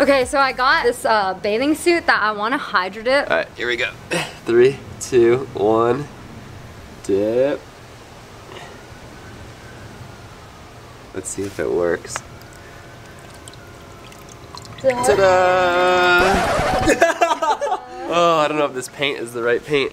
Okay, so I got this uh, bathing suit that I want to hydrodip it. All right, here we go. Three, two, one, dip. Let's see if it works. Ta-da! oh, I don't know if this paint is the right paint.